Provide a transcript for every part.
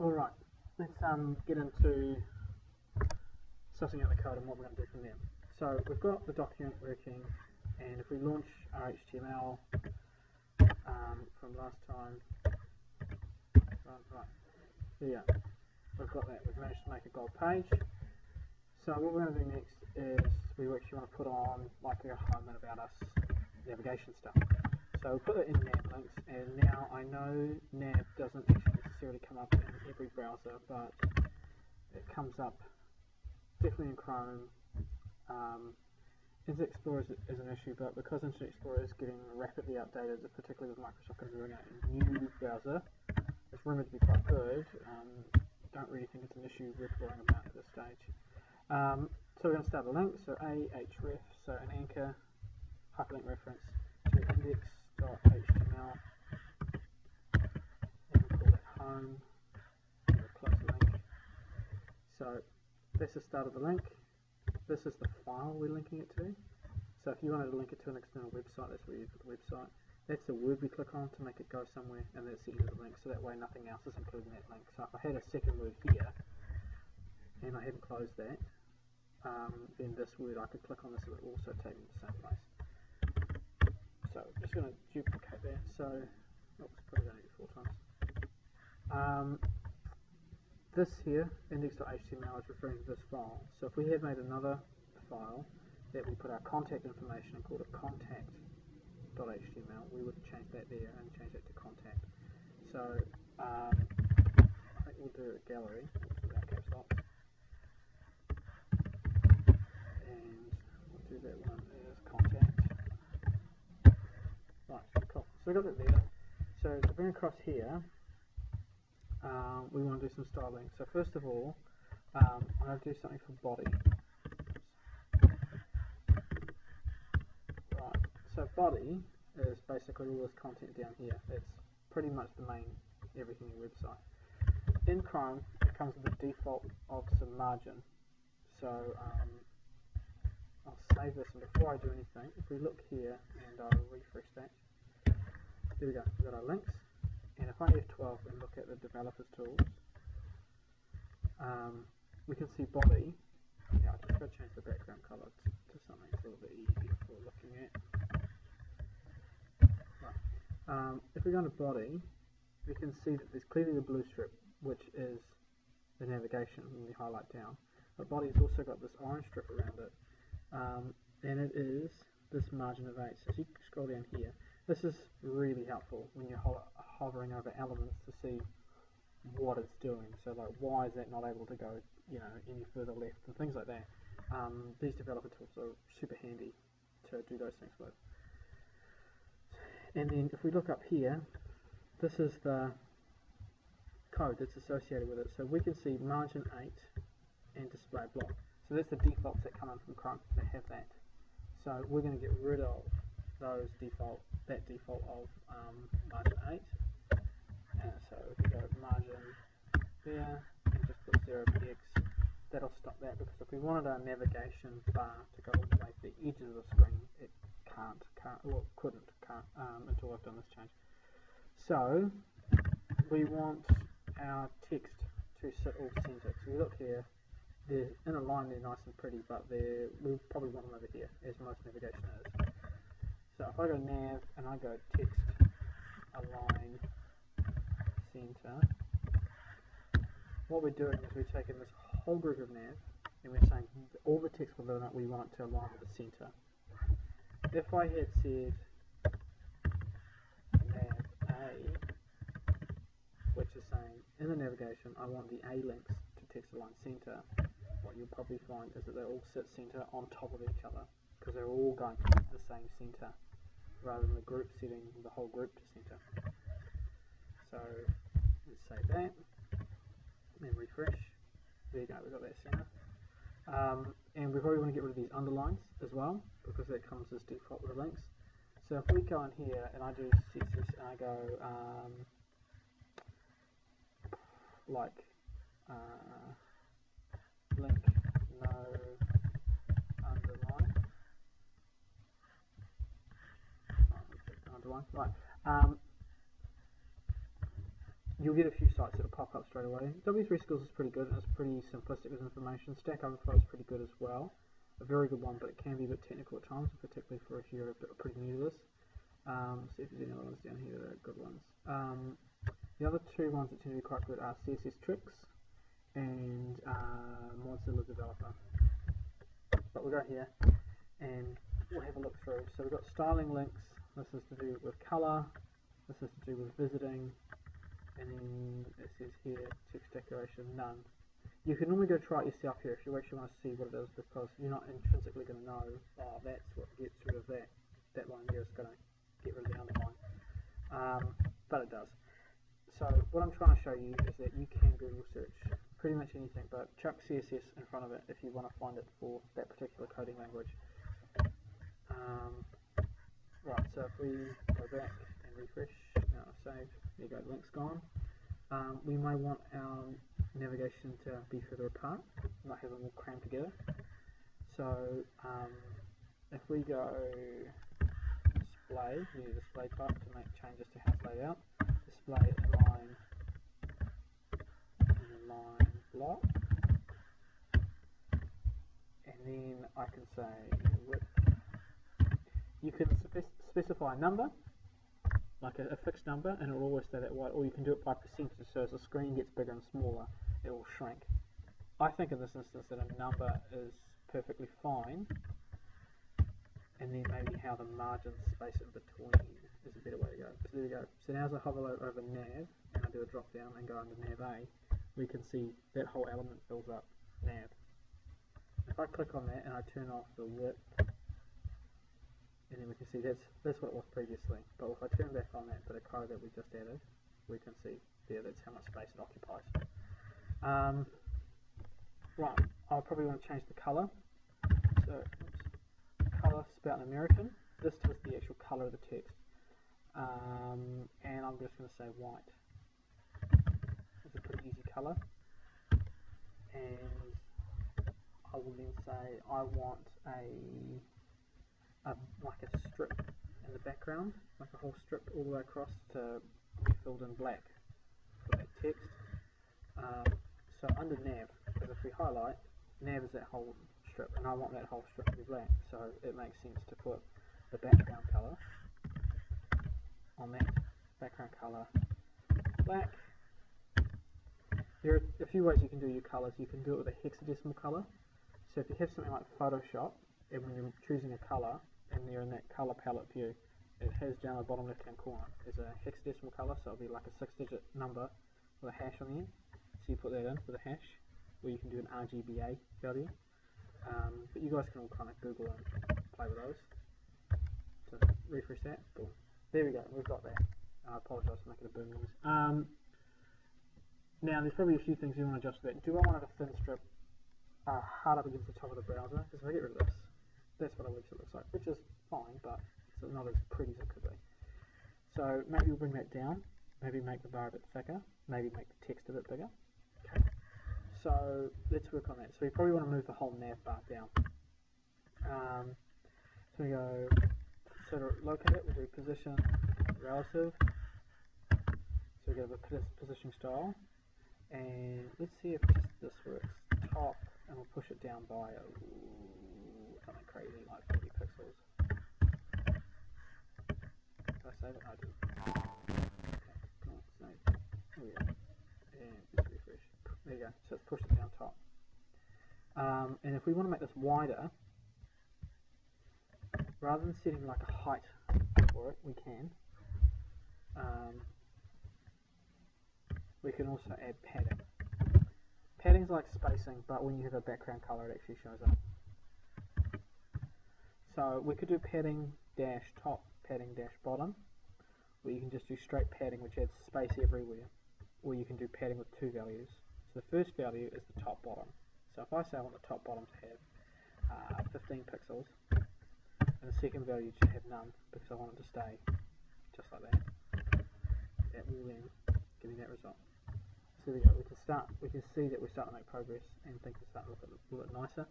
Alright, let's um, get into sussing out the code and what we're going to do from there. So we've got the document working and if we launch our HTML um, from last time, right, right, we've got that, we've managed to make a gold page. So what we're going to do next is we actually want to put on like a home and about us navigation stuff. So we'll put it in nav links and now I know nav doesn't actually necessarily come up in every browser but it comes up definitely in Chrome. Um, Internet Explorer is, is, an issue, but because Internet Explorer is getting rapidly updated, particularly with Microsoft considering a new browser, it's rumored to be quite good. Um, don't really think it's an issue worth worrying about at this stage. Um, so we're going to start a link, so ahref, so an anchor, hyperlink reference to index.html, and we call that home, close the link. So this is the start of the link. This is the file we're linking it to. So if you wanted to link it to an external website, that's where you put the website. That's the word we click on to make it go somewhere, and that's the end of the link, so that way nothing else is included in that link. So if I had a second word here, and I hadn't closed that, um, then this word, I could click on this, and it will also take me to the same place. So I'm just going to duplicate that, so, oops, going to do four times. Um, this here, index.html, is referring to this file. So if we had made another file that we put our contact information and called it contact.html, we would change that there and change that to contact. So um, I think we'll do a gallery. And we'll do that one as contact. Right, cool. So we got that there. So to bring across here, um, we want to do some styling. So first of all, um, I'm going to do something for body. Right, so body is basically all this content down here. It's pretty much the main everything in your website. In Chrome, it comes with the default of some margin. So um, I'll save this, and before I do anything, if we look here and I'll refresh that, there we go, we've got our links. And if I F12 and look at the developers tools, um, we can see body. Yeah, I'll just go change the background color to, to something a little bit easier for looking at. Right. Um, if we go to body, we can see that there's clearly the blue strip, which is the navigation when we highlight down. But body's also got this orange strip around it, um, and it is this margin of 8. So as you scroll down here, this is really helpful when ho hovering over elements to see what it's doing. So like, why is that not able to go, you know, any further left and things like that. Um, these developer tools are super handy to do those things with. And then if we look up here, this is the code that's associated with it. So we can see margin 8 and display block. So that's the defaults that come in from Chrome that have that. So we're going to get rid of those default, that default of um, margin 8. And so if we go margin there, and just put 0 px, that'll stop that because if we wanted our navigation bar to go all the way to the edge of the screen, it can't, can't well, couldn't, can't, um, until I've done this change. So, we want our text to sit all centered. So we look here, they're in a line, they're nice and pretty, but they're, we probably want them over here, as most navigation is. So if I go nav and I go text align center, what we're doing is we're taking this whole group of nav and we're saying all the text within it we want it to align with the center. If I had said nav A, which is saying in the navigation I want the A links to text align center, what you'll probably find is that they all sit center on top of each other because they're all going to the same center rather than the group setting the whole group to center. So let's save that and refresh. There you go, we've got that center. Um, and we probably want to get rid of these underlines as well because that comes as default with the links. So if we go in here and I do CSS and I go um, like uh, link no underline. Underline, Right. Um, you'll get a few sites that'll pop up straight away. W3 Schools is pretty good, it's pretty simplistic with information. Stack Overflow is pretty good as well. A very good one, but it can be a bit technical at times, particularly for if you're pretty new to this. Um, see if there's any other ones down here that are good ones. Um, the other two ones that tend to be quite good are CSS Tricks and uh, Mozilla Developer. But we'll go here and we'll have a look through. So we've got styling links. This is to do with color. This is to do with visiting. And it says here text decoration none. You can normally go try it yourself here if you actually want to see what it is because you're not intrinsically going to know, oh, that's what gets rid of that. That line here is going to get rid of the underline. Um, but it does. So what I'm trying to show you is that you can Google search pretty much anything, but chuck CSS in front of it if you want to find it for that particular coding language. Um, right, so if we go back and refresh, save, there you go, link's gone. Um, we may want our navigation to be further apart, not have them all crammed together. So um, if we go display, new display type to make changes to how it's laid out, display align align block, and then I can say. You can specify a number, like a, a, fixed number and it will always stay that way or you can do it by percentage so as the screen gets bigger and smaller it will shrink. I think in this instance that a number is perfectly fine and then maybe how the margin space in between is a better way to go. So there we go. So now as I hover over nav and I do a drop down and go under nav A we can see that whole element fills up nav. If I click on that and I turn off the width and then we can see that's that's what it was previously. But if I turn back on that bit of code that we just added, we can see there that's how much space it occupies. Um, right, I'll probably want to change the color. So, oops, color spout in American. This is the actual color of the text. Um, and I'm just going to say white. It's a pretty easy color. And I will then say I want a a, like a strip in the background, like a whole strip all the way across to be filled in black for that text. Um, so under nav, because if we highlight, nav is that whole strip, and I want that whole strip to be black, so it makes sense to put the background color on that background color black. There are a few ways you can do your colors. You can do it with a hexadecimal color. So if you have something like Photoshop, and when you're choosing a color, and they're in that color palette view, it has down the bottom left hand corner, there's a hexadecimal color, so it'll be like a six digit number with a hash on the end. So you put that in with a hash, or you can do an RGBA value. Um, but you guys can all kind of Google and play with those. So refresh that, boom. There we go, we've got that. I apologise for making a boom noise. Um, now, there's probably a few things you want to adjust to that. Do I want it a thin strip uh, hard up against the top of the browser? Because if I get rid of this, that's what a website looks like, which is fine, but it's not as pretty as it could be. So maybe we'll bring that down, maybe make the bar a bit thicker, maybe make the text a bit bigger. Okay. So let's work on that. So we probably want to move the whole nav bar down. Um, so we go, so to locate it, we'll do position relative. So we go to the position style. And let's see if this works. Top, and we'll push it down by something crazy like 40 pixels. Did I save it? I did. Okay, on, save. There we go. And just refresh. There you go. So it's pushed it down top. Um, and if we want to make this wider, rather than setting like a height for it, we can. Um, we can also add padding. Padding's like spacing, but when you have a background color, it actually shows up. So we could do padding dash top, padding dash bottom, or you can just do straight padding which adds space everywhere, or you can do padding with two values. So the first value is the top bottom. So if I say I want the top bottom to have uh, 15 pixels, and the second value to have none because I want it to stay just like that, that will then give me that result. So we go. We can start. We can see that we're starting to make progress, and things are starting to look a little bit nicer.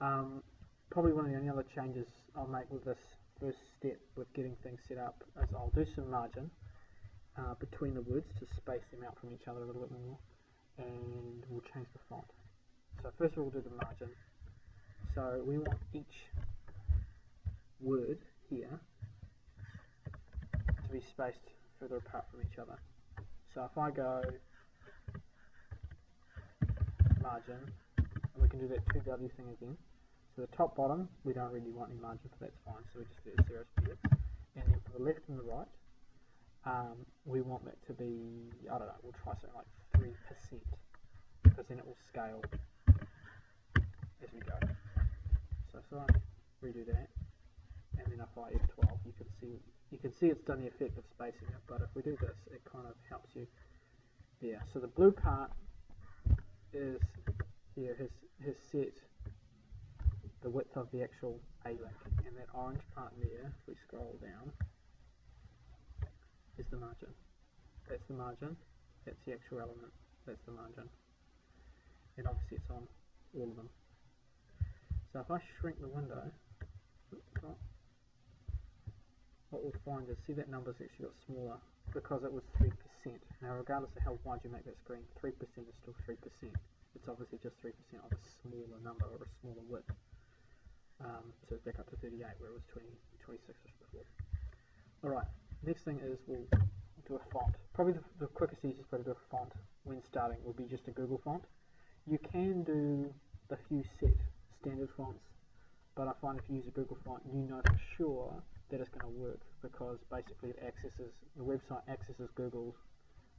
Um, probably one of the only other changes I'll make with this first step with getting things set up is I'll do some margin uh, between the words to space them out from each other a little bit more and we'll change the font. So first of all we'll do the margin. So we want each word here to be spaced further apart from each other. So if I go margin, and we can do that 2W thing again. So the top bottom, we don't really want any margin for that's fine, so we just do 0 split. And then for the left and the right, um, we want that to be, I don't know, we'll try something like 3%, because then it will scale as we go. So I redo that, and then I F12, you can see you can see it's done the effect of spacing it, but if we do this, it kind of helps you there. So the blue part is here has, has set the width of the actual A-link, and that orange part there, if we scroll down, is the margin. That's the margin, that's the actual element, that's the margin. And obviously it's on all of them. So if I shrink the window, what we'll find is, see that number's actually got smaller because it was 3%. Now regardless of how wide you make that screen, 3% is still 3%. It's obviously just 3% of a smaller number or a smaller width. Um, so it's back up to 38 where it was 20, 26 before. Alright, next thing is we'll do a font. Probably the, the quickest, easiest way to do a font when starting would be just a Google font. You can do the few set standard fonts, but I find if you use a Google font, you know for sure that it's going to work because basically it accesses the website accesses Google's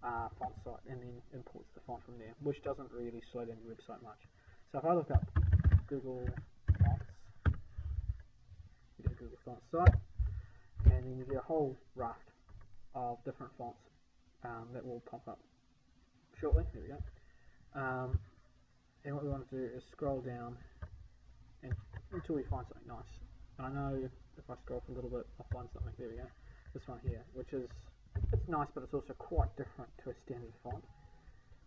uh, font site and then imports the font from there, which doesn't really slow down your website much. So if I look up Google Google font site, and then you get a whole raft of different fonts um, that will pop up shortly. There we go. Um, and what we want to do is scroll down and, until we find something nice. And I know if I scroll for a little bit, I'll find something. There we go. This one here, which is it's nice, but it's also quite different to a standard font.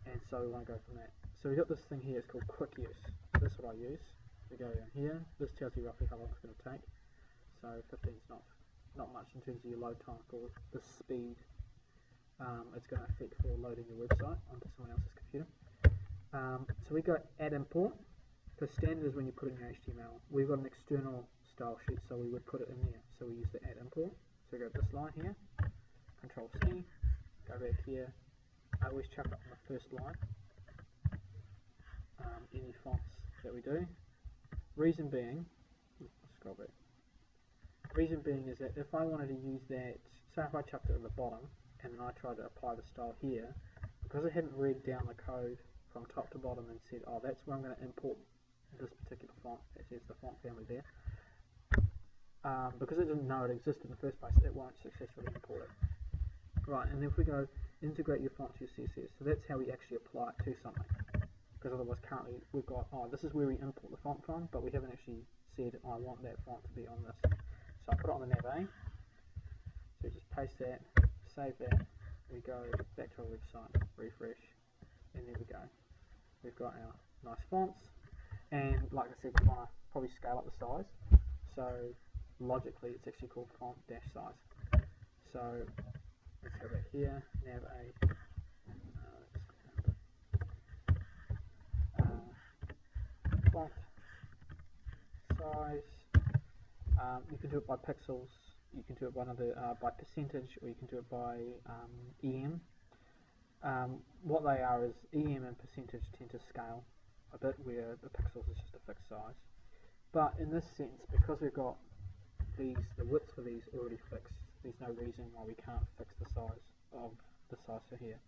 And so we want to go from that. So we've got this thing here, it's called quick use. This is what I use. We go down here. This tells you roughly how long it's going to take. So 15 is not not much in terms of your load time for the speed um, it's going to affect for loading your website onto someone else's computer. Um, so we got add import. Because standard is when you put in your HTML. We've got an external style sheet, so we would put it in there. So we use the add import. So we go this line here, Control C, go back here. I always chuck up on the first line um, any fonts that we do. Reason being, scroll back. Reason being is that if I wanted to use that, say if I chucked it at the bottom and then I tried to apply the style here, because I hadn't read down the code from top to bottom and said, oh, that's where I'm going to import this particular font, that says the font family there, um, because it didn't know it existed in the first place, it won't successfully import it. Right, and if we go integrate your font to your CSS, so that's how we actually apply it to something. Because otherwise currently we've got, oh, this is where we import the font from, but we haven't actually said, I want that font to be on this. Put it on the nav A, so just paste that, save that, we go back to our website, refresh, and there we go. We've got our nice fonts, and like I said, we want to probably scale up the size. So logically, it's actually called font dash size. So let's go back here, nav A, uh, font size. Um, you can do it by pixels. You can do it by another uh, by percentage, or you can do it by um, EM. Um, what they are is EM and percentage tend to scale a bit, where the pixels is just a fixed size. But in this sense, because we've got these, the width for these already fixed, there's no reason why we can't fix the size of the size for here.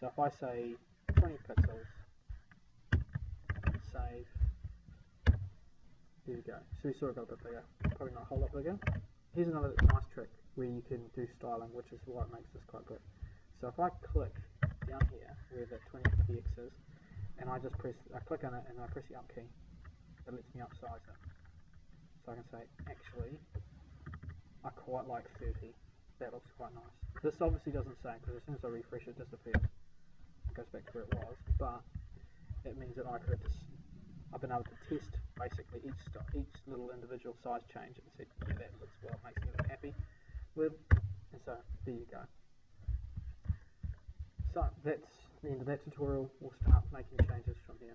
So if I say 20 pixels, save, there you go. So we saw it got a bit bigger, probably not a whole lot bigger. Here's another nice trick where you can do styling, which is why it makes this quite good. So if I click down here, where the 20px is, and I just press, I click on it and I press the up key, it lets me upsize it. So I can say, actually, I quite like 30. That looks quite nice. This obviously doesn't say, because as soon as I refresh it, disappears. It goes back to where it was, but it means that I could just, I've been able to test basically each each little individual size change and said, yeah, that looks well, makes me happy with, and so there you go. So that's the end of that tutorial. We'll start making changes from here.